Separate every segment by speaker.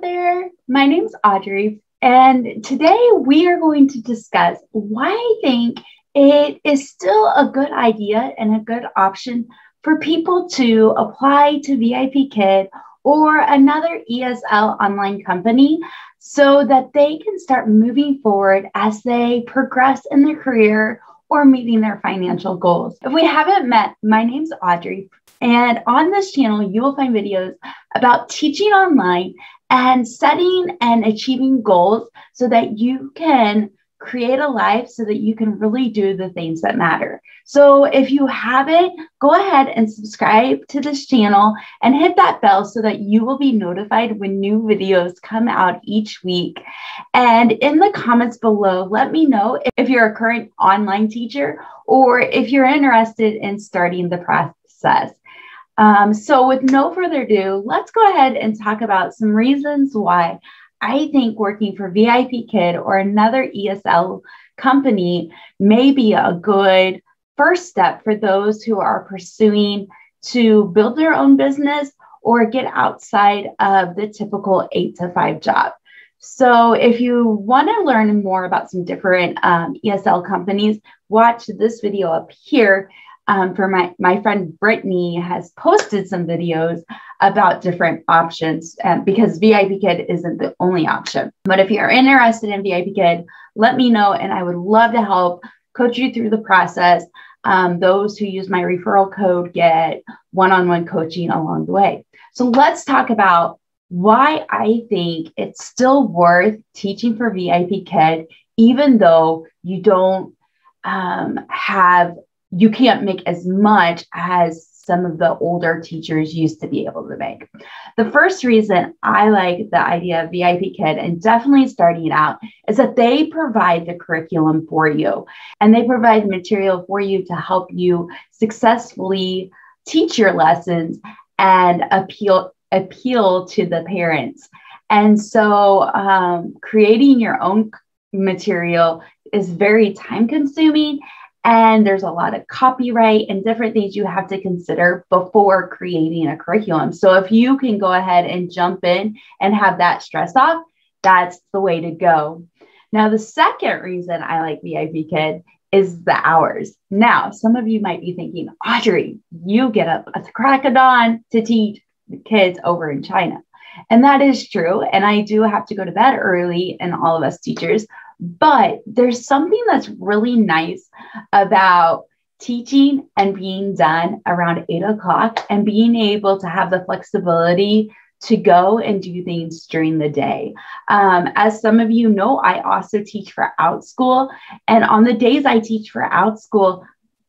Speaker 1: there. My name's Audrey, and today we are going to discuss why I think it is still a good idea and a good option for people to apply to VIP Kid or another ESL online company so that they can start moving forward as they progress in their career or meeting their financial goals. If we haven't met, my name's Audrey, and on this channel, you will find videos about teaching online and setting and achieving goals so that you can create a life so that you can really do the things that matter. So if you haven't, go ahead and subscribe to this channel and hit that bell so that you will be notified when new videos come out each week. And in the comments below, let me know if you're a current online teacher or if you're interested in starting the process. Um, so, with no further ado, let's go ahead and talk about some reasons why I think working for VIP Kid or another ESL company may be a good first step for those who are pursuing to build their own business or get outside of the typical eight to five job. So, if you want to learn more about some different um, ESL companies, watch this video up here um, for my, my friend Brittany has posted some videos about different options um, because VIP Kid isn't the only option. But if you're interested in VIP Kid, let me know and I would love to help coach you through the process. Um, those who use my referral code get one on one coaching along the way. So let's talk about why I think it's still worth teaching for VIP Kid, even though you don't um, have you can't make as much as some of the older teachers used to be able to make. The first reason I like the idea of VIP Kid and definitely starting out is that they provide the curriculum for you and they provide material for you to help you successfully teach your lessons and appeal appeal to the parents. And so um, creating your own material is very time consuming and there's a lot of copyright and different things you have to consider before creating a curriculum. So if you can go ahead and jump in and have that stress off, that's the way to go. Now, the second reason I like VIP Kid is the hours. Now, some of you might be thinking, Audrey, you get up at the crack of dawn to teach kids over in China. And that is true. And I do have to go to bed early, and all of us teachers but there's something that's really nice about teaching and being done around eight o'clock and being able to have the flexibility to go and do things during the day. Um, as some of you know, I also teach for Outschool. And on the days I teach for Outschool,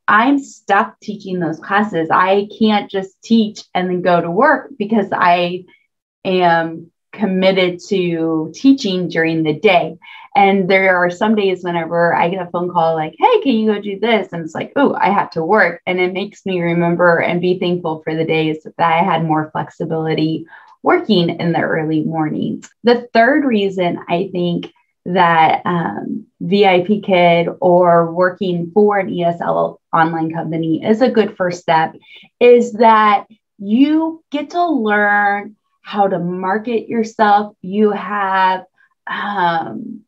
Speaker 1: I'm stuck teaching those classes. I can't just teach and then go to work because I am committed to teaching during the day. And there are some days whenever I get a phone call like, hey, can you go do this? And it's like, oh, I have to work. And it makes me remember and be thankful for the days that I had more flexibility working in the early mornings. The third reason I think that um, VIP Kid or working for an ESL online company is a good first step is that you get to learn how to market yourself. You have um,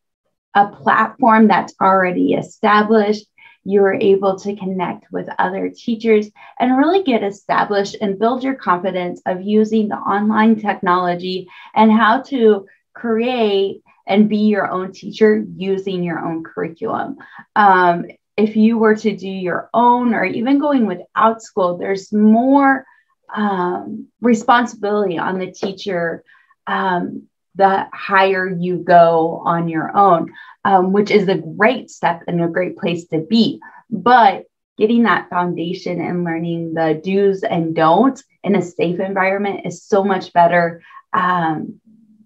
Speaker 1: a platform that's already established. You're able to connect with other teachers and really get established and build your confidence of using the online technology and how to create and be your own teacher using your own curriculum. Um, if you were to do your own or even going with Outschool, there's more um, responsibility on the teacher um, the higher you go on your own, um, which is a great step and a great place to be. But getting that foundation and learning the do's and don'ts in a safe environment is so much better um,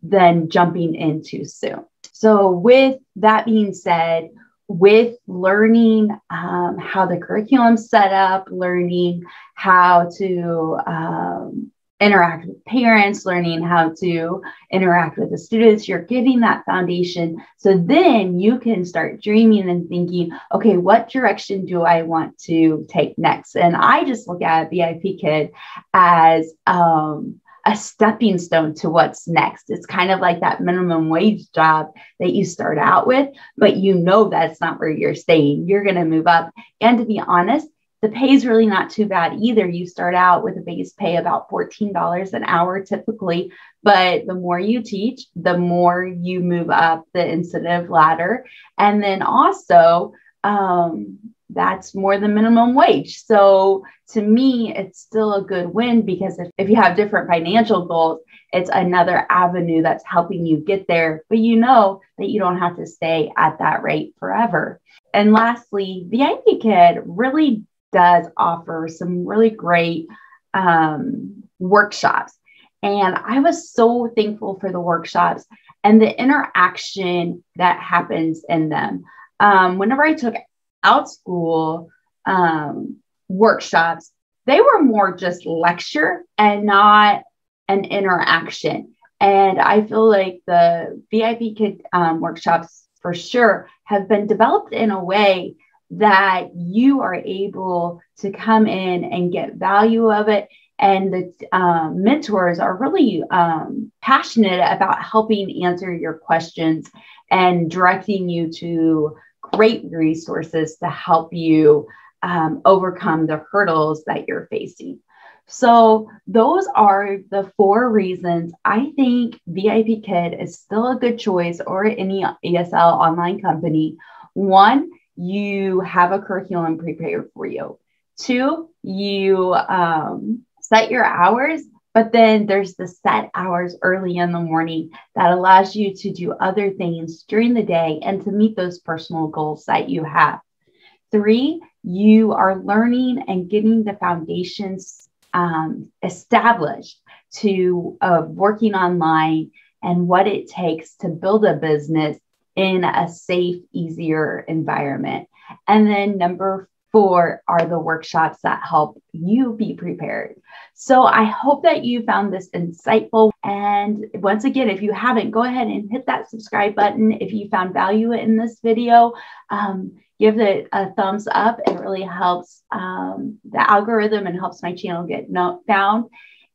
Speaker 1: than jumping in too soon. So, with that being said, with learning um, how the curriculum's set up, learning how to um, interact with parents, learning how to interact with the students, you're getting that foundation. So then you can start dreaming and thinking, okay, what direction do I want to take next? And I just look at VIP Kid as um, a stepping stone to what's next. It's kind of like that minimum wage job that you start out with, but you know that's not where you're staying. You're going to move up. And to be honest, the pay is really not too bad either. You start out with a base pay about $14 an hour typically, but the more you teach, the more you move up the incentive ladder. And then also, um, that's more than minimum wage. So to me, it's still a good win because if, if you have different financial goals, it's another avenue that's helping you get there. But you know that you don't have to stay at that rate forever. And lastly, VIP Kid really does offer some really great um, workshops. And I was so thankful for the workshops and the interaction that happens in them. Um, whenever I took Outschool um, workshops, they were more just lecture and not an interaction. And I feel like the VIP Kid um, workshops for sure have been developed in a way that you are able to come in and get value of it. And the um, mentors are really um, passionate about helping answer your questions and directing you to great resources to help you um, overcome the hurdles that you're facing. So, those are the four reasons I think VIP Kid is still a good choice or any ESL online company. One, you have a curriculum prepared for you. Two, you um, set your hours, but then there's the set hours early in the morning that allows you to do other things during the day and to meet those personal goals that you have. Three, you are learning and getting the foundations um, established to uh, working online and what it takes to build a business in a safe, easier environment. And then number four are the workshops that help you be prepared. So I hope that you found this insightful. And once again, if you haven't, go ahead and hit that subscribe button. If you found value in this video, um, give it a thumbs up. It really helps um, the algorithm and helps my channel get found.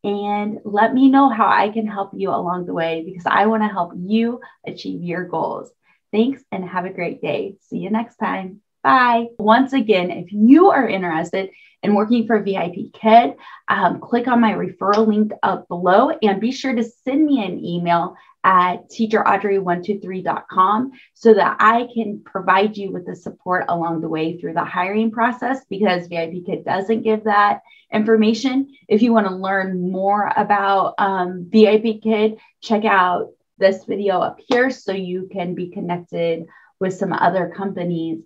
Speaker 1: And let me know how I can help you along the way because I want to help you achieve your goals. Thanks and have a great day. See you next time. Bye. Once again, if you are interested in working for VIP Kid, um, click on my referral link up below and be sure to send me an email at teacheraudrey123.com so that I can provide you with the support along the way through the hiring process because VIP Kid doesn't give that information. If you want to learn more about um, VIP Kid, check out this video up here so you can be connected with some other companies